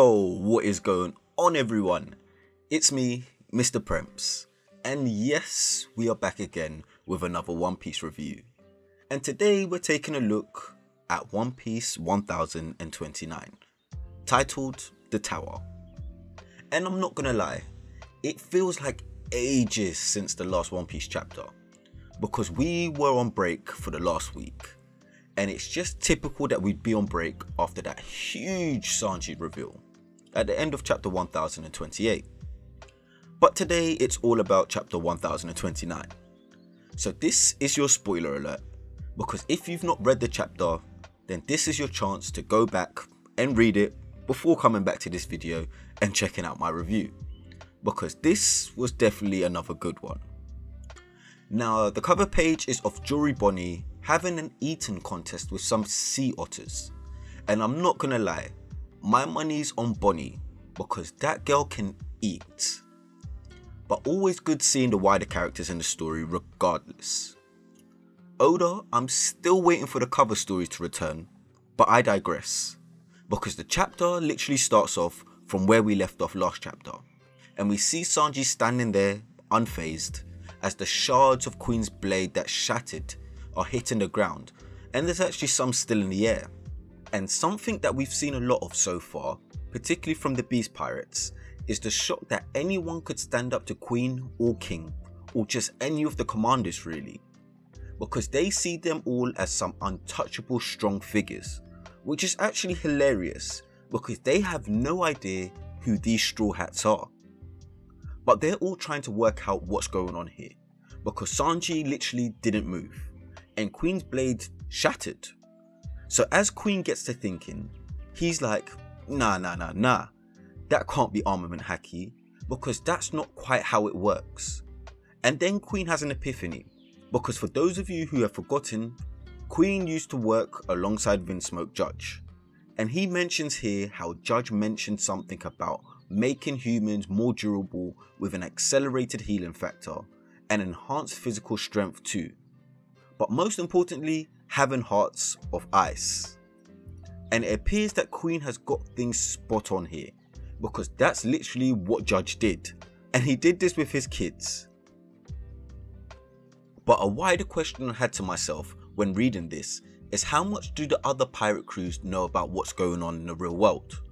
Yo, what is going on, everyone? It's me, Mr. Premps, and yes, we are back again with another One Piece review. And today we're taking a look at One Piece 1029, titled The Tower. And I'm not gonna lie, it feels like ages since the last One Piece chapter, because we were on break for the last week and it's just typical that we'd be on break after that huge Sanji reveal at the end of chapter 1028. But today it's all about chapter 1029. So this is your spoiler alert, because if you've not read the chapter, then this is your chance to go back and read it before coming back to this video and checking out my review, because this was definitely another good one. Now the cover page is of Jewelry Bonney having an eating contest with some sea otters. And I'm not gonna lie, my money's on Bonney because that girl can eat. But always good seeing the wider characters in the story regardless. Oda, I'm still waiting for the cover story to return, but I digress. Because the chapter literally starts off from where we left off last chapter, and we see Sanji standing there, unfazed, as the shards of Queen's blade that shattered are hitting the ground, and there's actually some still in the air. And something that we've seen a lot of so far, particularly from the Beast Pirates, is the shock that anyone could stand up to Queen or King, or just any of the commanders really, because they see them all as some untouchable strong figures, which is actually hilarious because they have no idea who these Straw Hats are. But they're all trying to work out what's going on here, because Sanji literally didn't move and Queen's blade shattered. So as Queen gets to thinking, he's like, nah, nah, nah, nah, that can't be armament haki because that's not quite how it works. And then Queen has an epiphany because for those of you who have forgotten, Queen used to work alongside Vinsmoke Judge. And he mentions here how Judge mentioned something about making humans more durable with an accelerated healing factor and enhanced physical strength too but most importantly, having hearts of ice. And it appears that Queen has got things spot on here, because that's literally what Judge did. And he did this with his kids. But a wider question I had to myself when reading this is how much do the other pirate crews know about what's going on in the real world?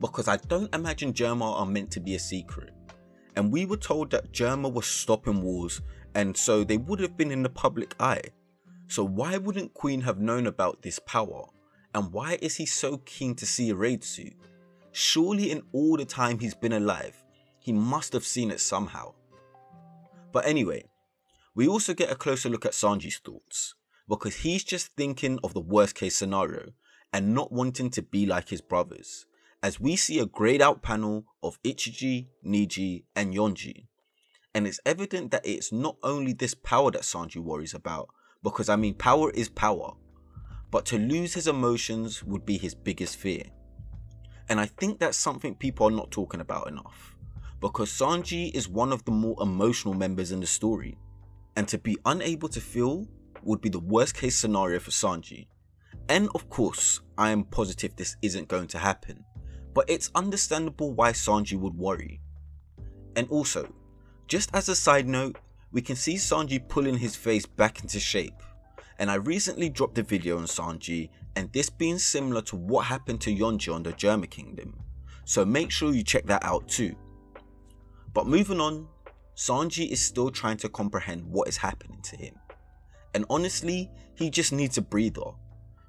Because I don't imagine Germa are meant to be a secret. And we were told that Germa was stopping wars and so they would have been in the public eye. So why wouldn't Queen have known about this power? And why is he so keen to see a raid suit? Surely in all the time he's been alive, he must have seen it somehow. But anyway, we also get a closer look at Sanji's thoughts, because he's just thinking of the worst case scenario and not wanting to be like his brothers, as we see a grayed out panel of Ichiji, Niji, and Yonji. And it's evident that it's not only this power that Sanji worries about, because I mean, power is power. But to lose his emotions would be his biggest fear. And I think that's something people are not talking about enough. Because Sanji is one of the more emotional members in the story. And to be unable to feel would be the worst case scenario for Sanji. And of course, I am positive this isn't going to happen. But it's understandable why Sanji would worry. And also, just as a side note, we can see Sanji pulling his face back into shape. And I recently dropped a video on Sanji and this being similar to what happened to Yonji on the Germa Kingdom. So make sure you check that out too. But moving on, Sanji is still trying to comprehend what is happening to him. And honestly, he just needs a breather.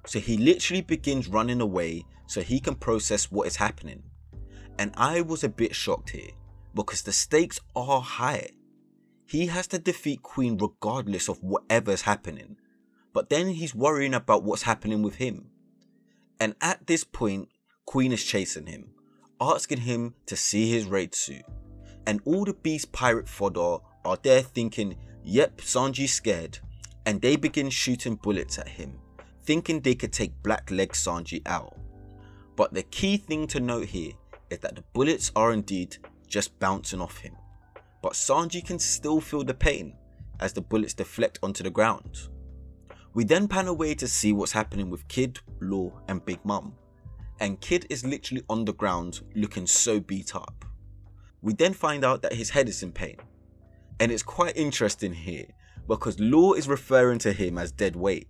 So he literally begins running away so he can process what is happening. And I was a bit shocked here because the stakes are high he has to defeat Queen regardless of whatever's happening. But then he's worrying about what's happening with him. And at this point, Queen is chasing him, asking him to see his raid suit. And all the beast pirate fodder are there thinking, yep, Sanji's scared. And they begin shooting bullets at him, thinking they could take Black Leg Sanji out. But the key thing to note here is that the bullets are indeed just bouncing off him but Sanji can still feel the pain as the bullets deflect onto the ground. We then pan away to see what's happening with Kid, Law and Big Mom, and Kid is literally on the ground looking so beat up. We then find out that his head is in pain. And it's quite interesting here because Law is referring to him as dead weight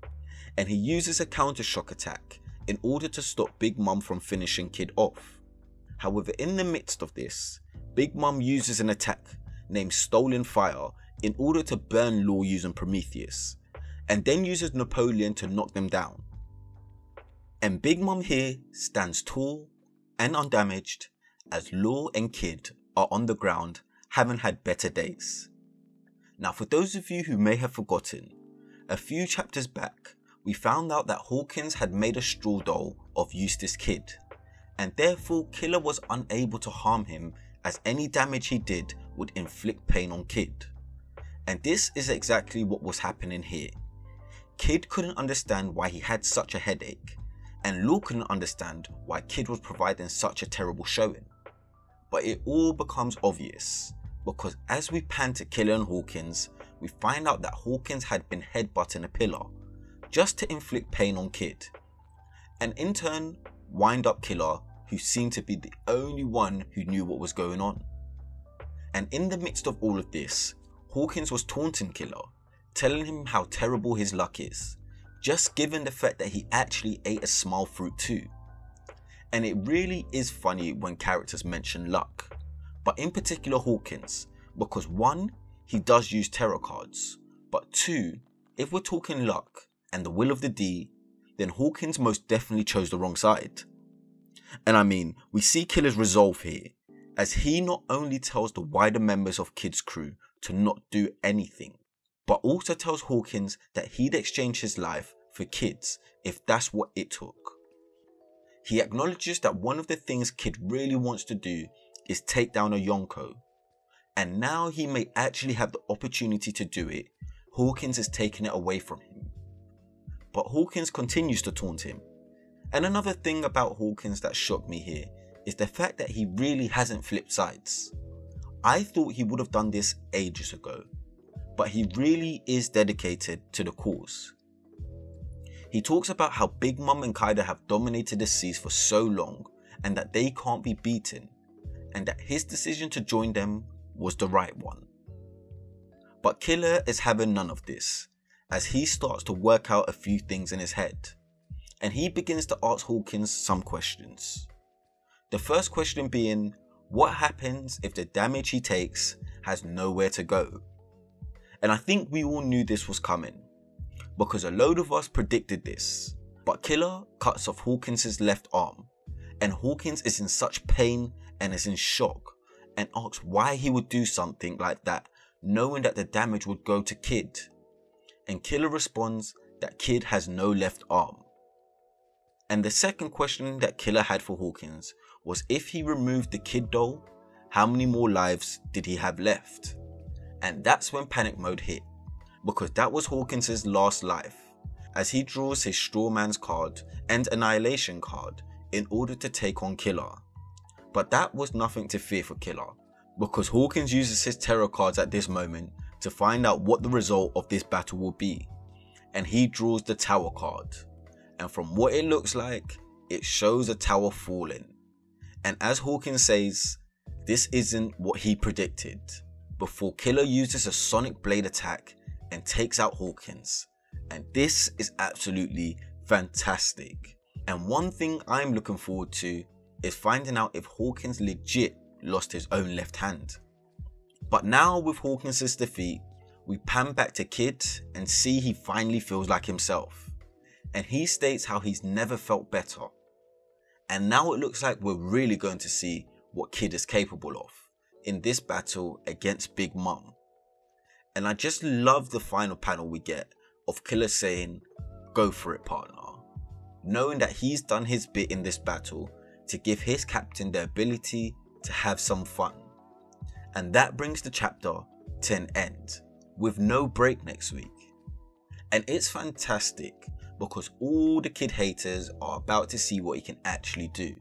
and he uses a counter shock attack in order to stop Big Mom from finishing Kid off. However, in the midst of this, Big Mom uses an attack named Stolen Fire in order to burn Law using Prometheus, and then uses Napoleon to knock them down. And Big Mom here stands tall and undamaged as Law and Kid are on the ground having had better days. Now for those of you who may have forgotten, a few chapters back we found out that Hawkins had made a straw doll of Eustass Kid, and therefore Killer was unable to harm him as any damage he did would inflict pain on Kid. And this is exactly what was happening here. Kid couldn't understand why he had such a headache, and Law couldn't understand why Kid was providing such a terrible showing. But it all becomes obvious because as we pan to Killer and Hawkins, we find out that Hawkins had been headbutting a pillar just to inflict pain on Kid. And in turn, wind up Killer, who seemed to be the only one who knew what was going on. And in the midst of all of this, Hawkins was taunting Killer, telling him how terrible his luck is, just given the fact that he actually ate a small fruit too. And it really is funny when characters mention luck, but in particular Hawkins, because one, he does use tarot cards, but two, if we're talking luck and the will of the D, then Hawkins most definitely chose the wrong side. And I mean, we see Killer's resolve here, as he not only tells the wider members of Kid's crew to not do anything, but also tells Hawkins that he'd exchange his life for Kid's if that's what it took. He acknowledges that one of the things Kid really wants to do is take down a Yonko, and now he may actually have the opportunity to do it, Hawkins is taking it away from him. But Hawkins continues to taunt him. And another thing about Hawkins that shocked me here is the fact that he really hasn't flipped sides. I thought he would have done this ages ago, but he really is dedicated to the cause. He talks about how Big Mom and Kaido have dominated the seas for so long and that they can't be beaten, and that his decision to join them was the right one. But Killer is having none of this, as he starts to work out a few things in his head, and he begins to ask Hawkins some questions. The first question being, what happens if the damage he takes has nowhere to go? And I think we all knew this was coming, because a load of us predicted this. But Killer cuts off Hawkins' left arm, and Hawkins is in such pain and is in shock and asks why he would do something like that, knowing that the damage would go to Kid. And Killer responds that Kid has no left arm. And the second question that Killer had for Hawkins was if he removed the kid doll, how many more lives did he have left? And that's when panic mode hit, because that was Hawkins' last life, as he draws his Straw Man's card and Annihilation card in order to take on Killer. But that was nothing to fear for Killer, because Hawkins uses his tarot cards at this moment to find out what the result of this battle will be, and he draws the Tower card. And from what it looks like, it shows a tower falling and as Hawkins says, this isn't what he predicted. Before Killer uses a sonic blade attack and takes out Hawkins. And this is absolutely fantastic. And one thing I'm looking forward to is finding out if Hawkins legit lost his own left hand. But now with Hawkins' defeat, we pan back to Kid and see he finally feels like himself. And he states how he's never felt better and now it looks like we're really going to see what Kid is capable of in this battle against Big Mom. And I just love the final panel we get of Killer saying, Go for it, partner. Knowing that he's done his bit in this battle to give his captain the ability to have some fun. And that brings the chapter to an end with no break next week. And it's fantastic because all the kid haters are about to see what he can actually do.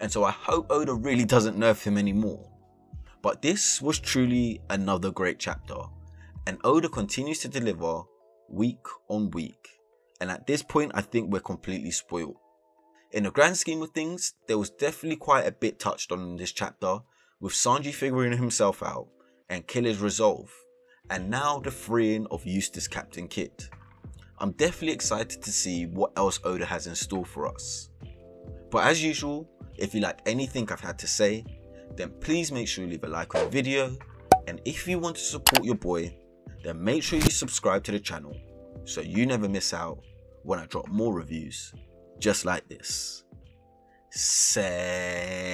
And so I hope Oda really doesn't nerf him anymore. But this was truly another great chapter, and Oda continues to deliver week on week. And at this point, I think we're completely spoiled. In the grand scheme of things, there was definitely quite a bit touched on in this chapter, with Sanji figuring himself out and Killer's resolve, and now the freeing of Eustass Captain Kid. I'm definitely excited to see what else Oda has in store for us. But as usual, if you like anything I've had to say, then please make sure you leave a like on the video, and if you want to support your boy, then make sure you subscribe to the channel so you never miss out when I drop more reviews just like this. Say.